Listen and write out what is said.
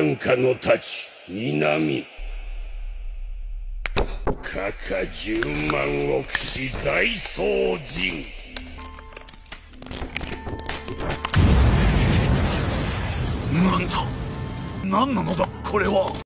眼下の太刀南かか十万億死大僧人。なんだ何なのだこれは。